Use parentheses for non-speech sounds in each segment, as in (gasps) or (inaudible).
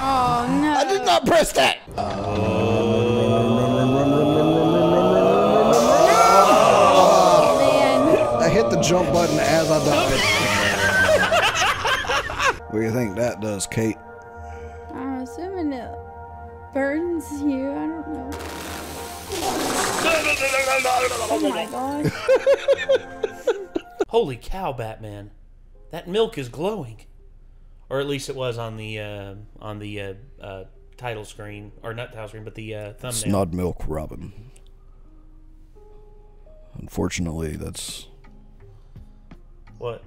Oh no. I did not press that. Man. I hit the jump button as I died. what do you think that does, Kate? I'm assuming it burns you. I don't know. Oh my god. Holy cow, Batman! That milk is glowing, or at least it was on the uh, on the uh, uh, title screen, or not title screen, but the uh, thumbnail. Snod milk, Robin. Unfortunately, that's What?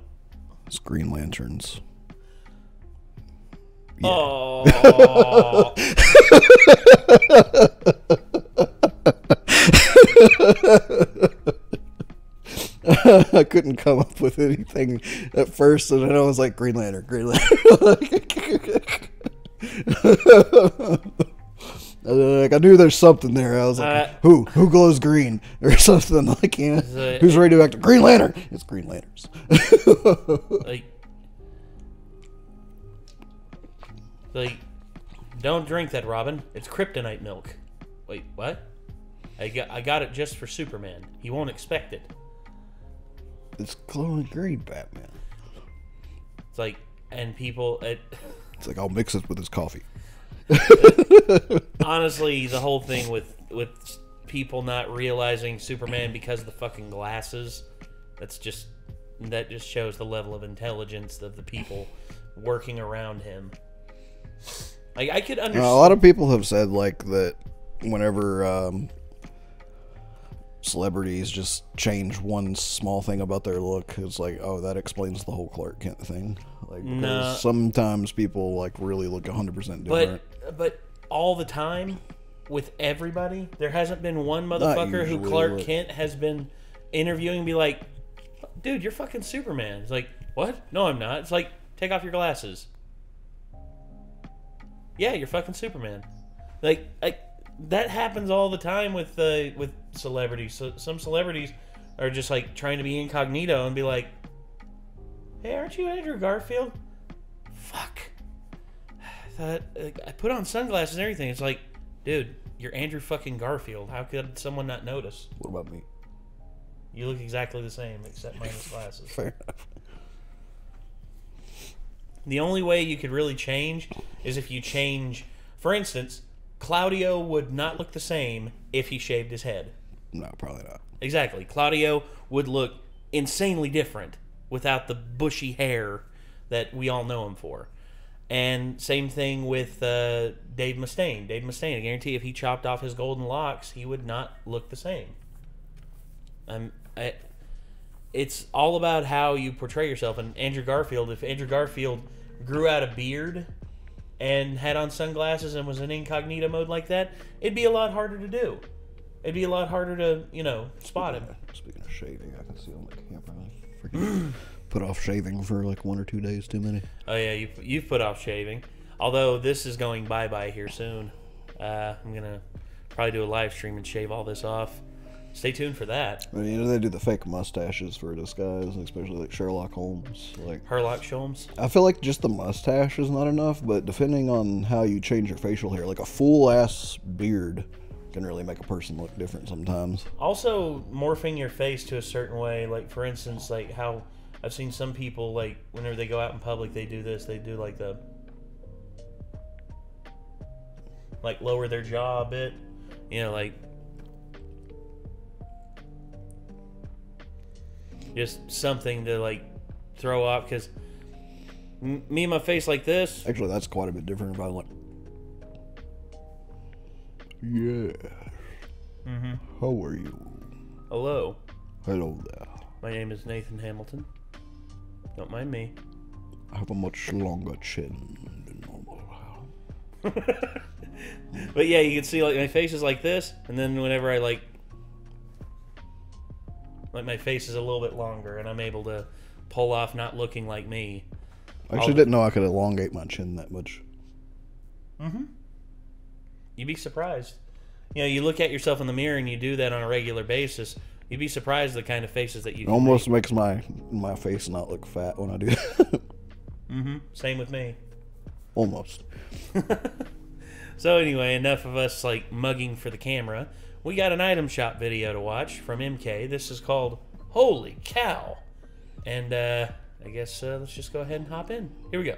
it's Green Lanterns. Oh, (laughs) (laughs) I couldn't come up with anything at first, and then I was like, Green Lantern, Green Lantern. (laughs) like I knew there's something there. I was like, Uh, who? Who glows green (laughs) or something? Like, yeah, the- who's radioactive? Green Lantern. It's Green Lanterns. (laughs) like, like, don't drink that, Robin. It's kryptonite milk. Wait, what? I got I got it just for Superman. He won't expect it. It's glowing green, Batman. It's like, and people, it, It's like I'll mix it with his coffee. (laughs) honestly, the whole thing with with people not realizing Superman because of the fucking glasses, that's just that just shows the level of intelligence of the people working around him. Like I could You know, understand. a lot of people have said like that whenever um, celebrities just change one small thing about their look, it's like, oh, that explains the whole Clark Kent thing. Like, because No. sometimes people like really look 100% different. But but all the time with everybody, there hasn't been one motherfucker who Clark but- Kent has been interviewing and be like, "Dude, you're fucking Superman." It's like, "What? No, I'm not." It's like, "Take off your glasses." Yeah, you're fucking Superman. Like, like that happens all the time with uh, with celebrities. So some celebrities are just like trying to be incognito and be like, "Hey, aren't you Andrew Garfield?" Fuck (sighs) thought uh, I put on sunglasses and everything. It's like, dude, you're Andrew fucking Garfield. How could someone not notice? what about me? You look exactly the same except minus glasses. (laughs) Fair enough. The only way you could really change is if you change. For instance, Claudio would not look the same if he shaved his head. No, probably not. Exactly. Claudio would look insanely different without the bushy hair that we all know him for. And same thing with uh, Dave Mustaine. Dave Mustaine, I guarantee if he chopped off his golden locks, he would not look the same. Um, I, it's all about how you portray yourself. And Andrew Garfield, if Andrew Garfield grew out a beard and had on sunglasses and was in incognito mode like that, it'd be a lot harder to do. It'd be a lot harder to, you know, spot him. Speaking of shaving, I can see on the camera. I freaking (clears throat) put off shaving for like one or two days too many. Oh yeah, you've, you've put off shaving. Although this is going bye bye here soon. Uh, I'm gonna probably do a live stream and shave all this off. Stay tuned for that. I mean, you know, they do the fake mustaches for disguise, especially like Sherlock Holmes. Like, Herlock Sholmes. I feel like just the mustache is not enough, but depending on how you change your facial hair, like a full ass beard can really make a person look different sometimes. Also, morphing your face to a certain way. Like for instance, like how I've seen some people like whenever they go out in public, they do this. They do like the like lower their jaw a bit. You know, like just something to like throw off because me and my face like this. Actually, that's quite a bit different if I like. Yeah. Mm-hmm. How are you? Hello, Hello there. my name is Nathan Hamilton. Don't mind me. I have a much longer chin than normal. (laughs) But yeah, you can see like my face is like this, and then whenever I like, like my face is a little bit longer, and I'm able to pull off not looking like me. I actually I'll- didn't know I could elongate my chin that much. You'd be surprised. You know, you look at yourself in the mirror and you do that on a regular basis. You'd be surprised the kind of faces that you almost makes my my face not look fat when I do mm-hmm. Same with me. almost. (laughs) So anyway, enough of us like mugging for the camera. We got an item shop video to watch from EmKay. This is called Holy Cow. And uh I guess uh, let's just go ahead and hop in. Here we go.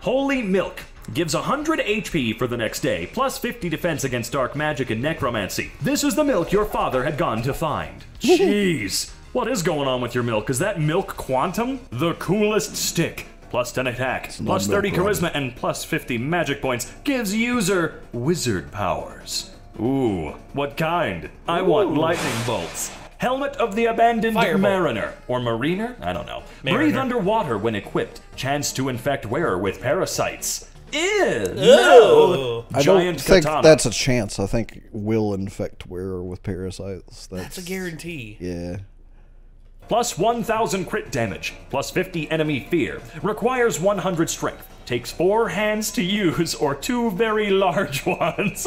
Holy Milk gives 100 HP for the next day, plus 50 defense against dark magic and necromancy. This is the milk your father had gone to find. (laughs) Jeez, what is going on with your milk? Is that milk quantum? The coolest stick. Plus 10 attack, plus 30 milk charisma, and plus 50 magic points gives user wizard powers. Ooh, what kind? I want lightning bolts. Helmet of the Abandoned Firebolt. Mariner, or Mariner? I don't know. Breathe underwater when equipped. Chance to infect wearer with parasites. Ew! Oh, I Giant don't think katana. that's a chance. I think will infect wearer with parasites. That's, that's a guarantee. Yeah. Plus 1000 crit damage, plus 50 enemy fear. Requires 100 strength. Takes four hands to use, or two very large (laughs) ones.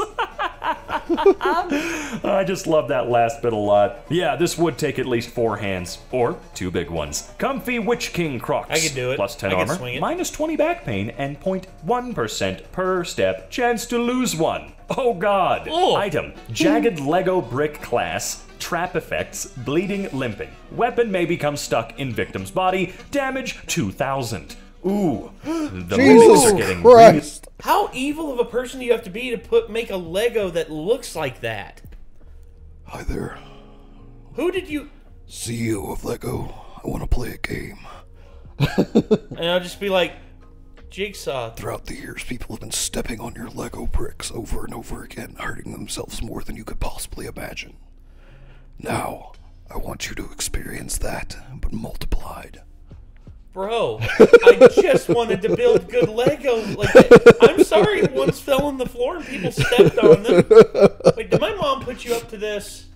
I just love that last bit a lot. Yeah, this would take at least four hands, or two big ones. Comfy Witch King Crocs. I could do it. Plus 10 I armor, swing it. minus 20 back pain, and 0.1% per step. Chance to lose one. Oh god. Oh. Item Jagged Lego Brick Class. Trap effects, bleeding, limping. Weapon may become stuck in victim's body. Damage 2000. Ooh, the mimics are Jesus getting Christ. How evil of a person do you have to be to put make a Lego that looks like that? Hi there, Who did you CEO of Lego. I want to play a game. (laughs) and I'll just be like Jigsaw. Throughout the years, people have been stepping on your Lego bricks over and over again, hurting themselves more than you could possibly imagine. Now, I want you to experience that, but multiplied. Bro, I just wanted to build good Lego. Like, I'm sorry, ones fell on the floor and people stepped on them. Wait, did my mom put you up to this?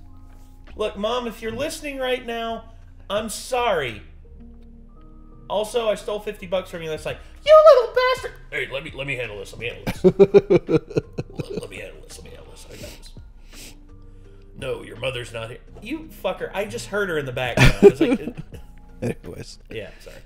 Look, mom, if you're listening right now, I'm sorry. Also, I stole 50 bucks from you last night. You little bastard! Hey, let me let me handle this. Let me handle this. let, (laughs) let me handle this. Let me handle this. I got this. No, your mother's not here. You fucker! I just heard her in the background. I was like, (laughs) Anyways, yeah, sorry.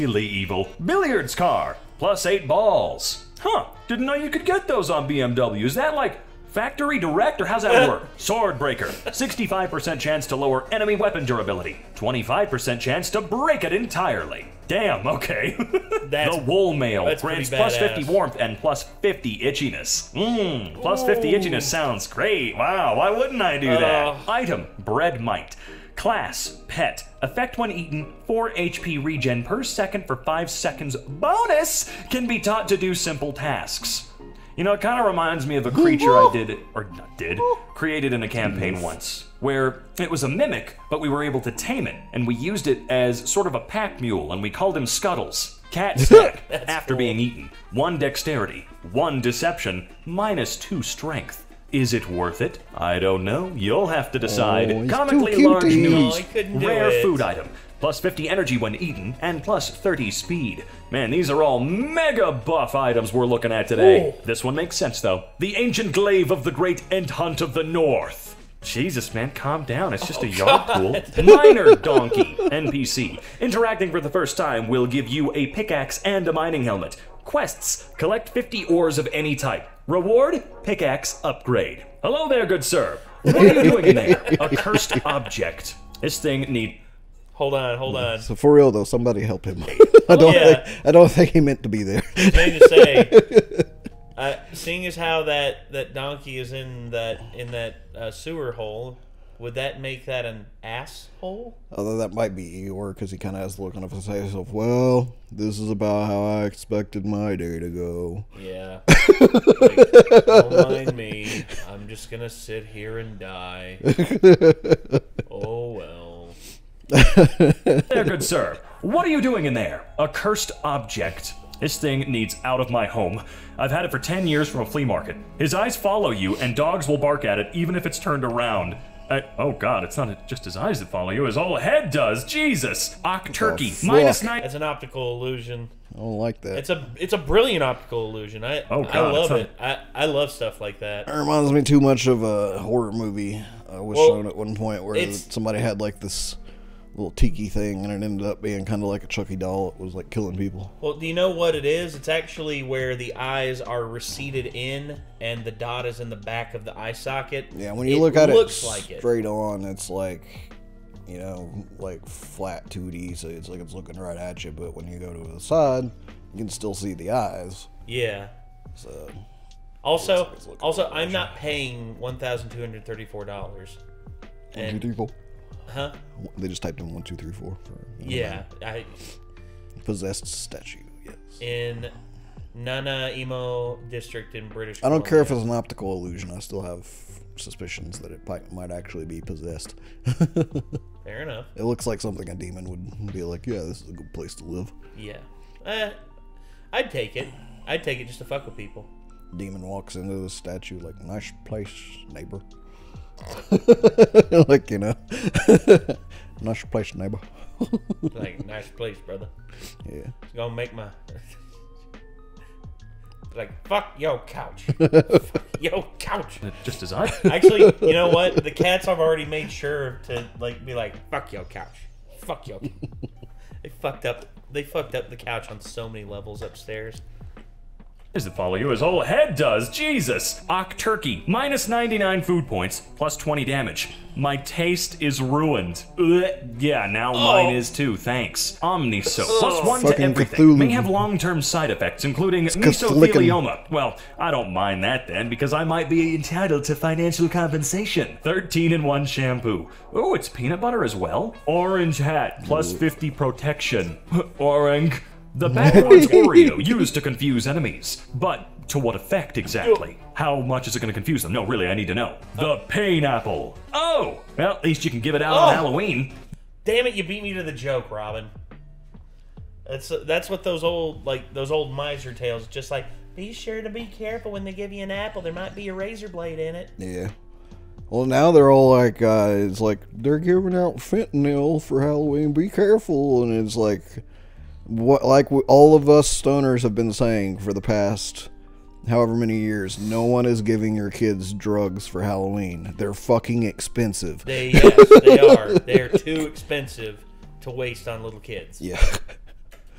Really evil. Billiards car, plus eight balls. Huh, didn't know you could get those on BMW. Is that like factory direct or how's that work? (laughs) Sword breaker, 65% chance to lower enemy weapon durability, 25% chance to break it entirely. Damn, okay. (laughs) That's- the wool mail grants plus 50 warmth and plus 50 itchiness. Mmm, plus 50 itchiness sounds great. Wow, why wouldn't I do that? Oh. Item, bread mite. Class, pet. Effect when eaten, 4 HP regen per second for 5 seconds. Bonus can be taught to do simple tasks. You know, it kind of reminds me of a creature I did, or not did, created in a campaign once, where it was a mimic, but we were able to tame it, and we used it as sort of a pack mule, and we called him Scuttles. Cat (laughs) snack, after cool. being eaten. One dexterity, one deception, minus two strength. Is it worth it? I don't know. You'll have to decide. Oh, Comically too large cutie. noodles, Oh, I couldn't do rare it. food item, plus 50 energy when eaten, and plus 30 speed. Man, these are all mega buff items we're looking at today. Ooh. This one makes sense though. The ancient glaive of the great Ent Hunt of the North. Jesus, man, calm down. It's just a oh, yard pool. (laughs) Miner Donkey, NPC. Interacting for the first time will give you a pickaxe and a mining helmet. Quests collect 50 ores of any type. Reward pickaxe upgrade. Hello there, good sir. What are you doing in there? A cursed object. This thing need. Hold on, hold on. so for real though, somebody help him. (laughs) I don't Yeah. think I don't think he meant to be there. Thing to say, (laughs) uh, seeing as how that that donkey is in that in that uh, sewer hole, would that make that an asshole? Although that might be Eeyore because he kind of has the look on his face of, well, this is about how I expected my day to go. Yeah. Like, don't mind me. I'm just gonna sit here and die. Oh well. There, good sir. What are you doing in there? A cursed object. This thing needs out of my home. I've had it for 10 years from a flea market. His eyes follow you, and dogs will bark at it even if it's turned around. I, oh god, it's not just his eyes that follow you, his whole head does. Jesus. Ock turkey. fuck? Minus nine. That's an optical illusion. I don't like that. It's a it's a brilliant optical illusion. I Oh, I love it. I, I love stuff like that. It reminds me too much of a horror movie. I was Well, shown at one point where it's- somebody had like this little tiki thing, and it ended up being kind of like a Chucky doll. It was like killing people. Well, do you know what it is? It's actually where the eyes are receded in, and the dot is in the back of the eye socket. Yeah, when you look at looks it looks like it. straight on, it's like you know, like flat 2D, so it's like it's looking right at you. But when you go to the side, you can still see the eyes. Yeah. So Also, also, I'm not paying one thousand two hundred thirty-four dollars. one, And three, four. Huh? They just typed in one, two, three, four for Yeah, I possessed statue. Yes. in Nana Emo district in British. I don't care if it's an optical illusion. I still have suspicions that it might, might actually be possessed. (laughs) Fair enough. it looks like something a demon would be like. Yeah, this is a good place to live. Yeah. Eh, I'd take it. I'd take it just to fuck with people. Demon walks into the statue like, nice place, neighbor. (laughs) like you know, (laughs) nice place, neighbor. (laughs) Like, nice place, brother. yeah. It's gonna make my. like, fuck yo couch. Fuck yo couch. Just as I. Actually, you know what? The cats I've already made sure to like be like, fuck yo couch. Fuck yo. they fucked up. They fucked up the couch on so many levels upstairs. Does it follow you? His whole head does. Jesus. Ock turkey. Minus 99 food points, plus 20 damage. My taste is ruined. Ugh. Yeah, now oh. mine is too. Thanks. Omniso. Plus one to everything. Cthulhu. May have long-term side effects, including Cthulhu. mesothelioma. Well, I don't mind that then, because I might be entitled to financial compensation. 13 in one shampoo. Oh, it's peanut butter as well. Orange hat, plus 50 protection. (laughs) Orange. The backwards (laughs) Oreo used to confuse enemies. But to what effect exactly? How much is it going to confuse them? No, really, I need to know. The pain apple. Oh! Well, at least you can give it out on Oh. Halloween. Damn it! You beat me to the joke, Robin. That's that's what those old like those old miser tales. Just like, be sure to be careful when they give you an apple. There might be a razor blade in it. Yeah. Well, now they're all like, uh, it's like they're giving out fentanyl for Halloween. Be careful, and it's like, what? Like all of us stoners have been saying for the past however many years, no one is giving your kids drugs for Halloween. They're fucking expensive. They yes, they are. They are too expensive to waste on little kids. (laughs) Yeah.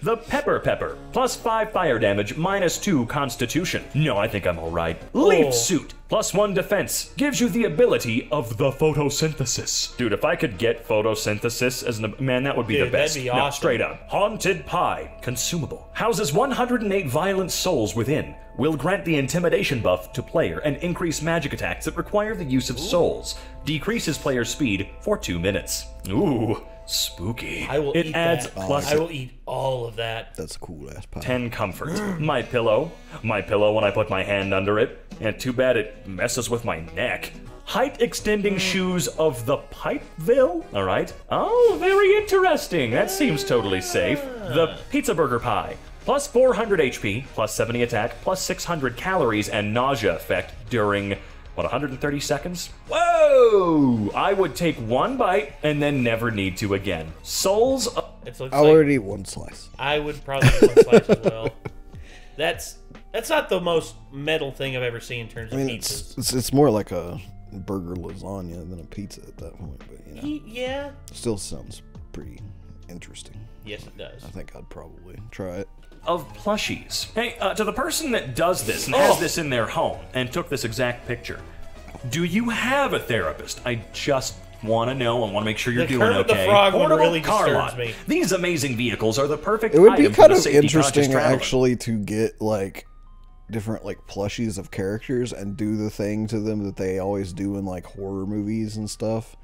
The Pepper Pepper. Plus 5 fire damage, minus 2 constitution. No, I think I'm alright. Leaf Oh. Suit. Plus 1 defense. Gives you the ability of the photosynthesis. Dude, if I could get photosynthesis as an. Man, that would be Dude, the that'd best. be No, awesome. straight up. Haunted Pie. Consumable. Houses 108 violent souls within. Will grant the intimidation buff to player and increase magic attacks that require the use of souls. Decreases player speed for 2 minutes. Ooh, spooky. I will it eat adds that. plus I will eat all of that. That's a cool ass pie. 10 comfort. my pillow. My pillow when I put my hand under it. And too bad it messes with my neck. Height extending hmm. shoes of the Pipeville. All right. Oh, very interesting. That seems totally safe. The ah. Pizza Burger Pie. Plus 400 HP, plus 70 attack, plus 600 calories and nausea effect during, what, 130 seconds? Whoa! I would take one bite and then never need to again. Souls. of- It looks I like already eat one slice. I would probably eat one slice as well. (laughs) That's that's not the most metal thing I've ever seen in terms I of mean, pizzas. it's, it's it's more like a burger lasagna than a pizza at that point, but you know, Ye- Yeah. still sounds pretty interesting. Yes, it does. I think I'd probably try it. of plushies. Hey, uh, to the person that does this and has Oh. this in their home and took this exact picture, do you have a therapist? I just want to know and want to make sure you're The doing Kermit the okay. Frog one Portable really car lot. me. These amazing vehicles are the perfect It would be kind of interesting actually to get like different like plushies of characters and do the thing to them that they always do in like horror movies and stuff.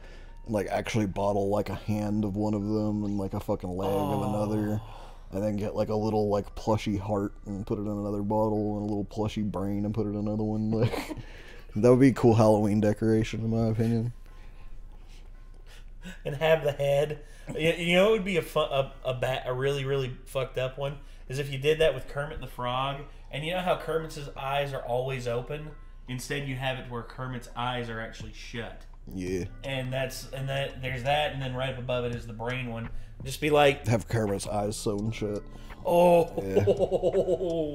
Like actually bottle like a hand of one of them and like a fucking leg of another. Oh. And then get like a little like plushy heart and put it in another bottle and a little plushy brain and put it in another one. Like (laughs) that would be a cool Halloween decoration in my opinion. (laughs) and have the head. You, you know, it would be a fun, a a, bat, a really really fucked up one is if you did that with Kermit the Frog, and you know how Kermit's eyes are always open. Instead, you have it where Kermit's eyes are actually shut, Yeah. and that's and that there's that, and then right up above it is the brain one. Just be like, Have Kermit's eyes sewn shut. oh,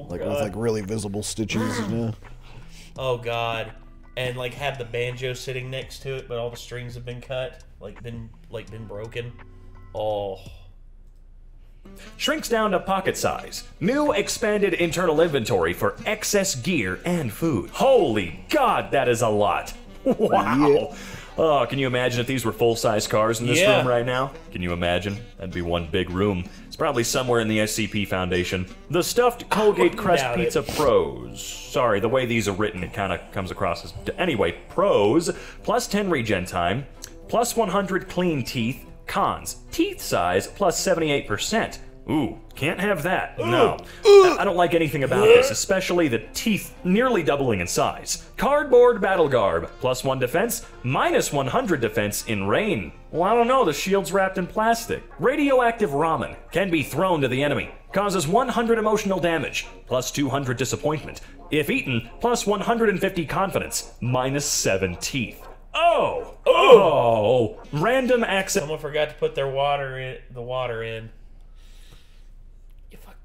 Like with like really visible stitches, you know. (gasps) oh God, and like have the banjo sitting next to it, but all the strings have been cut, like been like been broken. Oh, Shrinks down to pocket size. New expanded internal inventory for excess gear and food. Holy God, that is a lot. (laughs) Wow. Yeah. Oh, can you imagine if these were full size cars in this Yeah. room right now? Can you imagine? That'd be one big room. It's probably somewhere in the SCP Foundation. The stuffed Colgate Crest it. Pizza Pros. Sorry, the way these are written, it kind of comes across as. Anyway, pros, plus 10 regen time, plus 100 clean teeth. Cons, teeth size, plus 78%. Ooh, can't have that. No. I don't like anything about this, especially the teeth nearly doubling in size. Cardboard battle garb, plus 1 defense, minus 100 defense in rain. Well, I don't know, the shield's wrapped in plastic. Radioactive ramen can be thrown to the enemy. Causes 100 emotional damage, plus 200 disappointment. If eaten, plus 150 confidence, minus 7 teeth. Oh! Oh! Random access. someone forgot to put their water in the water in.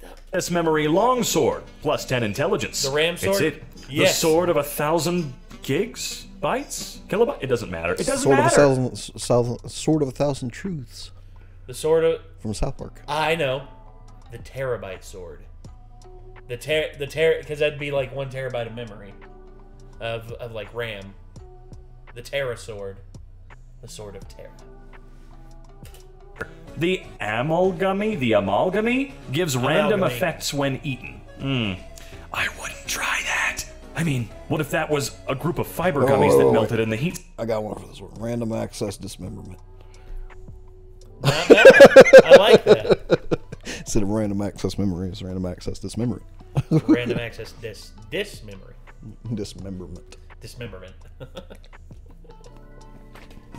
You fucked up. This memory longsword, plus 10 intelligence. The ram sword? It's it. Yes. The sword of a thousand gigs? Bytes? Kilobyte? It doesn't matter. It doesn't Sword of a matter. thousand, sword of a thousand truths The sword of from South Park. Ah, I know, the terabyte sword. The ter the ter because that'd be like one terabyte of memory, of of like RAM. The Terra sword, the sword of Terra. The amalgamy, the amalgamy, gives random Amalgamate. effects when eaten. Hmm. I wouldn't try that. I mean, what if that was a group of fiber Whoa, gummies whoa, that whoa, melted in the heat? I got one for this one. Random access dismemberment. Not. I like that. (laughs) Instead of random access memory, it's random access dismemberment. Random access dis dismemory (laughs) dismemberment. dismemberment. (laughs)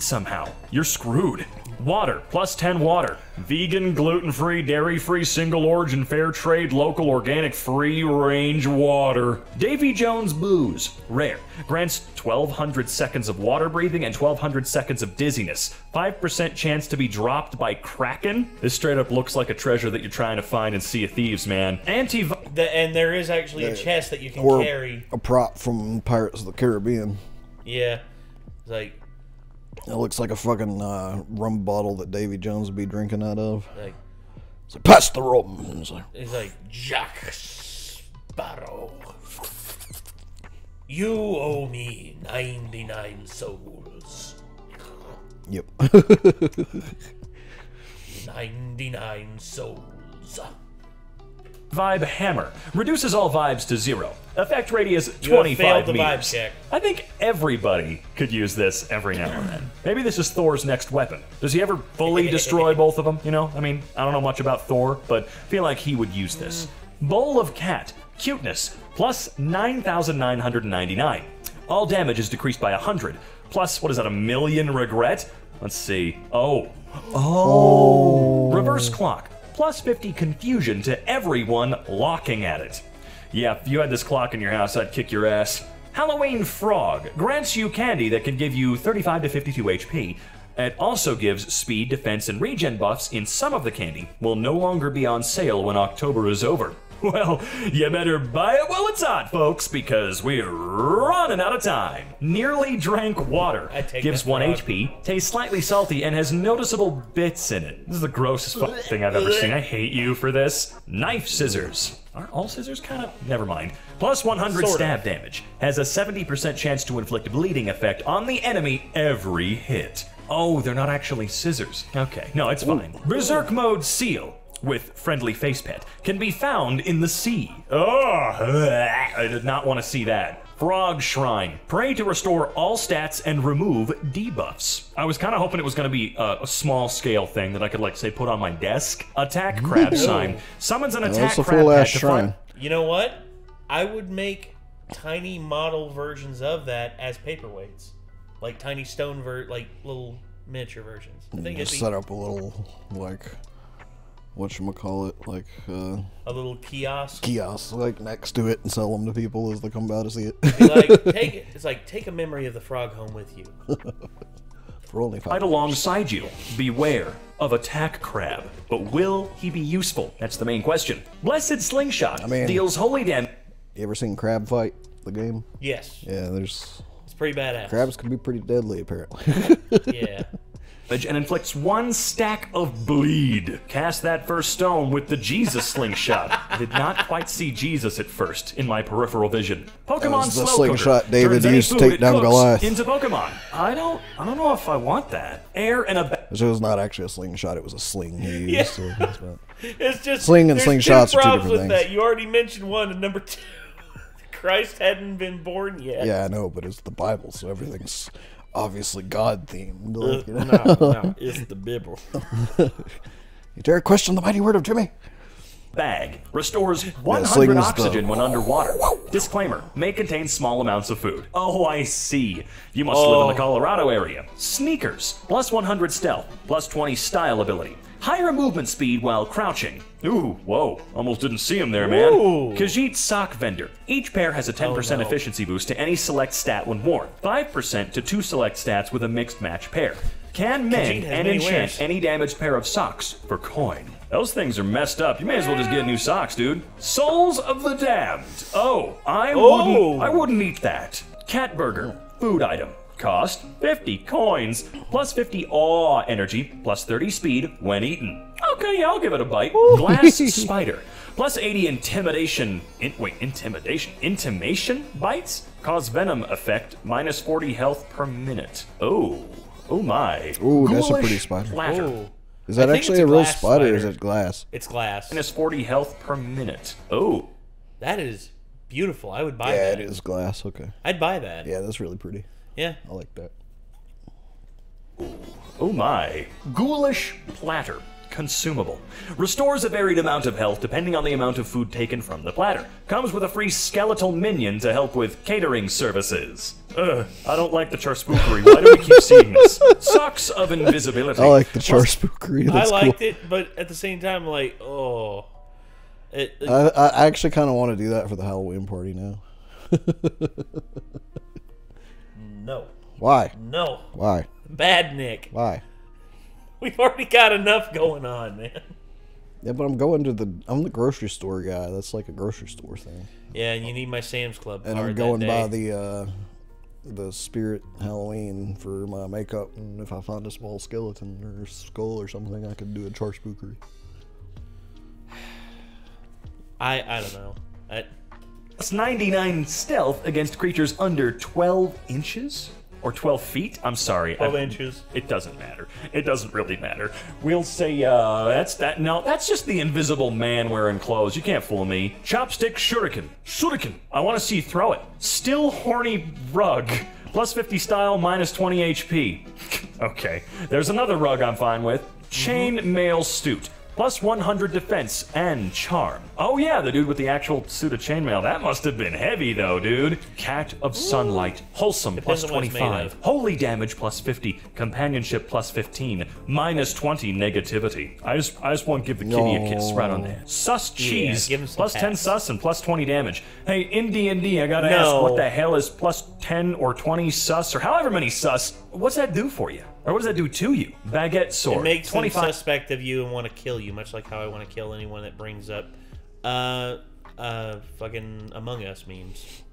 somehow. You're screwed. Water, plus 10 water. Vegan, gluten free, dairy free, single origin, fair trade, local, organic, free range water. Davy Jones booze. Rare. Grants 1200 seconds of water breathing and 1200 seconds of dizziness. 5% chance to be dropped by Kraken. This straight up looks like a treasure that you're trying to find in Sea of Thieves, man. Anti. The, and there is actually a chest that you can Or carry. a prop from Pirates of the Caribbean. Yeah, it's like It looks like a fucking uh, rum bottle that Davy Jones would be drinking out of. like It's like, pass the rum. And it's like, it's like Jack Sparrow. You owe me ninety nine souls. yep. (laughs) 99 souls. Vibe Hammer reduces all vibes to zero. Effect radius You have 25 failed the vibe meters. check. I think everybody could use this every now and then. Maybe this is Thor's next weapon. Does he ever fully (laughs) destroy both of them? You know, I mean, I don't know much about Thor, but feel like he would use this. Bowl of Cat, cuteness, plus 9,999. All damage is decreased by 100. Plus, what is that, a million regret? Let's see. Oh. Oh. Reverse clock, plus 50 confusion to everyone locking at it. Yeah, if you had this clock in your house, I'd kick your ass. Halloween Frog grants you candy that can give you 35 to 52 HP. It also gives speed, defense, and regen buffs in some of the candy. Will no longer be on sale when October is over. (laughs) Well, you better buy it while it's hot, folks, because we're running out of time. Nearly drank water I take gives 1 frog. HP, tastes slightly salty, and has noticeable bits in it. This is the grossest fucking thing I've ever seen. I hate you for this. Knife scissors. Aren't all scissors kind of? Never mind. Plus 100 Sort of. stab damage. Has a 70% chance to inflict bleeding effect on the enemy every hit. Oh, they're not actually scissors. Okay, no, it's fine. Berserk mode seal with friendly face pet can be found in the sea. Oh, (laughs) I did not want to see that. Frog Shrine. Pray to restore all stats and remove debuffs. I was kind of hoping it was going to be a, a small scale thing that I could, like, say, put on my desk. Attack crab sign. Summons an attack That's a crab full ass pet find- shrine. You know what? I would make tiny model versions of that as paperweights. Like tiny stone ver like little miniature versions. I think it'd Just be set up a little, like, whatchamacallit, like, uh, a little kiosk. kiosk, like, next to it and sell them to people as they come by to see it. Like (laughs) take it. It's like take a memory of the frog home with you. (laughs) For only five. Right alongside you. Beware of attack crab. But will he be useful? That's the main question. Blessed Slingshot I mean- deals holy damage. You ever seen Crab Fight, the game? Yes, Yeah, there's it's pretty badass. Crabs can be pretty deadly, apparently. Yeah. (laughs) and inflicts one stack of bleed. Cast that first stone with the Jesus slingshot. I Did not quite see Jesus at first in my peripheral vision. Pokemon the slingshot cooker David turns used to take down Goliath. Into Pokemon. I don't. I don't know if I want that. Air and a. It was not actually a slingshot; it was a sling he used. Yeah. so (laughs) It's just Sling and slingshots are two different with things. that. You already mentioned one, and number two, (laughs) Christ hadn't been born yet. yeah, I know, but it's the Bible, so everything's obviously God themed. Uh, Like, (laughs) you, know? no, no, it's the Bible. you (laughs) dare question the mighty word of Jimmy? bag restores sling 100 is the- oxygen when underwater. Disclaimer: may contain small amounts of food. Oh, I see. You must live in the Oh. Colorado area. Sneakers plus 100 stealth, plus 20 style ability. Higher movement speed while crouching. Ooh, whoa! Almost didn't see him there, man. Ooh. Khajiit sock vendor. Each pair has a 10% Oh, no. efficiency boost to any select stat when worn. 5% to two select stats with a mixed match pair. Can mend and enchant any damaged pair of socks for coin. Those things are messed up. You may as well just get new socks, dude. Souls of the Damned. Oh, I Oh. wouldn't. I wouldn't eat that. Cat burger. Food item. Cost 50 coins, plus 50 awe energy, plus 30 speed when eaten. Okay, yeah, I'll give it a bite. Glass (laughs) spider. Plus 80 intimidation. In, wait, intimidation? Intimation bites? Cause venom effect, minus 40 health per minute. Oh. Oh my. Ooh, that's a pretty spider. Oh, Is that actually it's a real glass spider, or is it glass? it's glass. Minus 40 health per minute. Oh. That is beautiful. I would buy Yeah, that. it is glass. Okay. I'd buy that. Yeah, that's really pretty. Yeah. I like that. Oh my. Ghoulish platter. Consumable. Restores a varied amount of health depending on the amount of food taken from the platter. Comes with a free skeletal minion to help with catering services. Ugh, I don't like the charspookery. Why do we keep seeing this? Socks of invisibility. I like the char spookery. I liked cool. it, but at the same time, like, oh, it, it- I, I actually kind of want to do that for the Halloween party now. (laughs) no, Why? no, Why? bad Nick. Why? We've already got enough going on, man. Yeah, but I'm going to the. I'm the grocery store guy. That's like a grocery store thing. Yeah, and you need my Sam's Club And I'm going by the uh, the spirit Halloween for my makeup. And if I find a small skeleton or skull or something, I could do a char spookery. I I don't know. I, Plus 99 stealth against creatures under 12 inches? Or 12 feet? I'm sorry. 12 I- inches. It doesn't matter. It doesn't really matter. We'll say, uh, that's that. No, that's just the invisible man wearing clothes. You can't fool me. Chopstick shuriken. Shuriken. I want to see you throw it. Still horny rug. Plus 50 style, minus 20 HP. (laughs) okay. There's another rug I'm fine with. Chain mail suit. Plus 100 defense and charm. Oh yeah, the dude with the actual suit of chainmail. That must have been heavy though, dude. Cat of sunlight. Wholesome Depends plus on what it's made 25. Holy damage plus 50, companionship plus 15, minus 20 negativity. I just I just want to give the kitty a kiss right on the head. Sus cheese, some plus 10 pats. sus and plus 20 damage. Hey, in D&D, I gotta No. ask, what the hell is plus 10 or 20 sus or however many sus? What's that do for you? Or what does that do to you? Baguette sword, it makes them 25 suspect of you and want to kill you, much like how I want to kill anyone that brings up, uh, uh, fucking Among Us memes.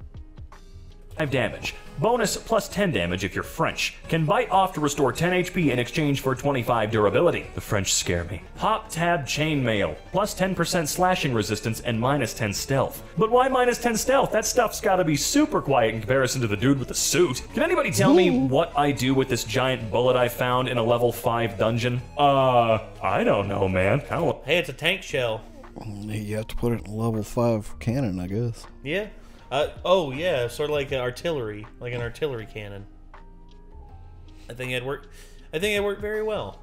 5 damage. Bonus plus 10 damage if you're French. Can bite off to restore 10 HP in exchange for 25 durability. The French scare me. Pop tab chainmail. Plus 10% slashing resistance and minus 10 stealth. But why minus 10 stealth? That stuff's gotta be super quiet in comparison to the dude with the suit. Can anybody tell me what I do with this giant bullet I found in a level 5 dungeon? Uh, I don't know, man. Kinda Hey, it's a tank shell. You have to put it in level five cannon, I guess. Yeah. Uh, oh yeah, sort of like an artillery, like an artillery cannon. I think it worked. I think it worked very well.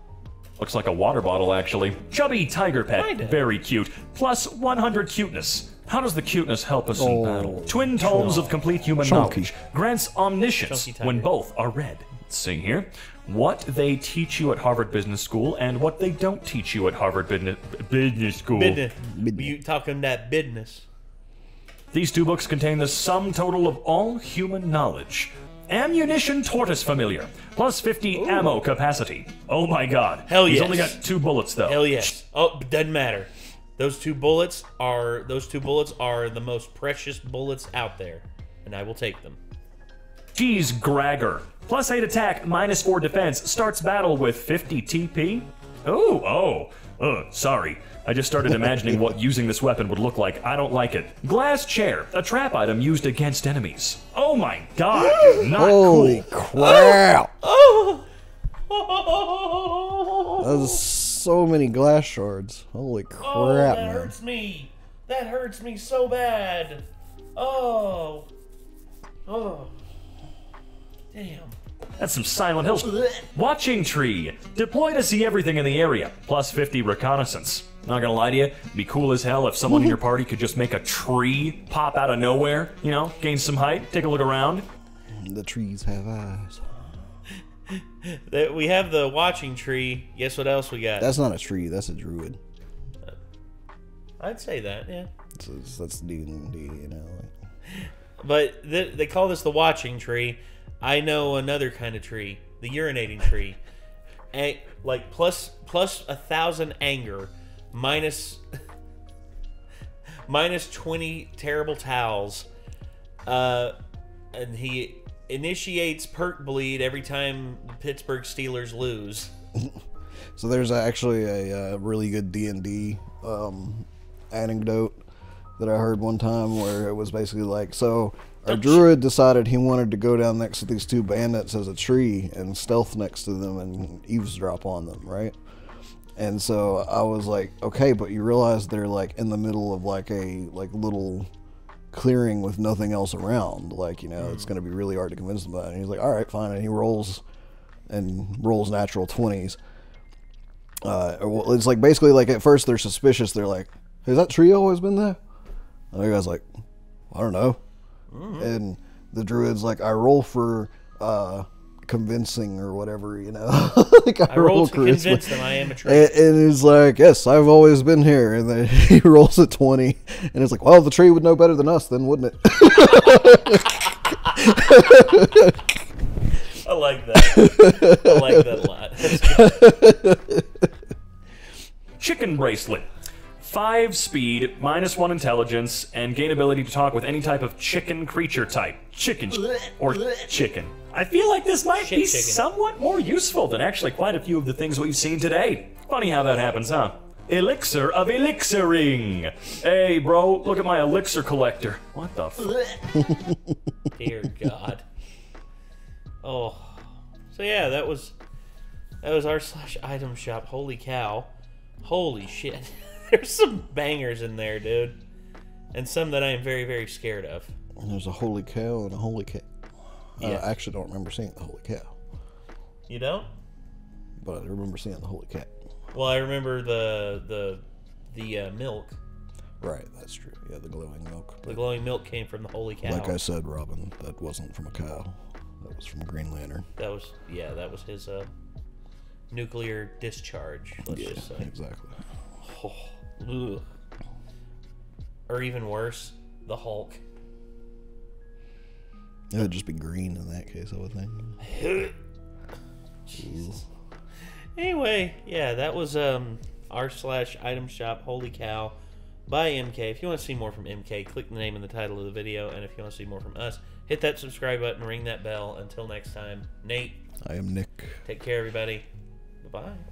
Looks like a water bottle, actually. Chubby tiger pet. Kinda. Very cute. Plus 100 cuteness. How does the cuteness help us in Oh. battle? Twin tomes of complete human Chunky. knowledge. Grants omniscience when both are read. Let's see here. What they teach you at Harvard Business School and what they don't teach you at Harvard Business, business School. Business. You talking that business? These two books contain the sum total of all human knowledge. Ammunition Tortoise Familiar. Plus 50 ammo capacity. Oh my god. Hell He's yes. only got two bullets though. Hell yes. Oh, doesn't matter. Those two bullets are those two bullets are the most precious bullets out there, and I will take them. Cheese Gragger. Plus 8 attack, minus 4 defense. Starts battle with 50 TP. Oh, oh. Uh, sorry. I just started imagining what using this weapon would look like. I don't like it. Glass chair, a trap item used against enemies. Oh my god, not Holy cool. crap! (laughs) Oh! That's so many glass shards. Holy oh, crap, Oh, that man. hurts me. That hurts me so bad. Oh. Oh. Damn. That's some Silent Hills. Watching tree. Deploy to see everything in the area. Plus 50 reconnaissance. Not gonna lie to you, it'd be cool as hell if someone in your party could just make a tree pop out of nowhere. You know, gain some height, take a look around. The trees have eyes. (laughs) That we have the watching tree. Guess what else we got? That's not a tree. That's a druid. I'd say that, yeah. That's, that's D and D. You know. (laughs) But th- they call this the watching tree. I know another kind of tree, the urinating tree. A- like plus plus a thousand anger, minus minus twenty terrible towels. Uh, and he initiates perk bleed every time the Pittsburgh Steelers lose. (laughs) So there's actually a, uh really good D and D um, anecdote that I heard one time where it was basically like, so our druid decided he wanted to go down next to these two bandits as a tree and stealth next to them and eavesdrop on them, right? And so I was like, okay, but you realize they're like in the middle of like a like little clearing with nothing else around. Like, you know, it's going to be really hard to convince them that. And he's like, all right, fine. And he rolls and rolls natural 20s. Uh, well, it's like basically like at first they're suspicious. They're like, has that tree always been there? And the guy's like, I don't know. And the druid's like, I roll for uh, convincing or whatever, you know. (laughs) like I rolled to convince them I am a tree. and, and he's like, "Yes, I've always been here." And then (laughs) he rolls a twenty, and it's like, "Well, the tree would know better than us, then, wouldn't it?" (laughs) I like that. I like that a lot. Chicken bracelet. Five speed, minus one intelligence, and gain ability to talk with any type of chicken creature type. Chicken or chicken. I feel like this might Shit be chicken. somewhat more useful than actually quite a few of the things we've seen today. Funny how that happens, huh? Elixir of elixiring. Hey, bro, look at my elixir collector. What the f? (laughs) Dear God. Oh. So yeah, that was that was our slash item shop. Holy cow. Holy shit. (laughs) (laughs) There's some bangers in there, dude. And some that I am very, very scared of. And there's a holy cow and a holy cat. Uh, Yeah. I actually don't remember seeing the holy cow, You don't? but I remember seeing the holy cat. Well, I remember the the the uh, milk. Right, that's true. Yeah, the glowing milk. The glowing milk came from the holy cow. like I said, Robin, that wasn't from a cow. That was from Green Lantern. that was yeah, that was his uh, nuclear discharge. Let's just say. exactly. Ugh. Or even worse, the Hulk. It would just be green in that case, I would think. (laughs) Jesus. Anyway, yeah, that was um r slash item shop. Holy cow, by EmKay. If you want to see more from EmKay, click the name in the title of the video, and if you want to see more from us, hit that subscribe button, ring that bell. Until next time, Nate, I am Nick. take care, everybody. Bye bye.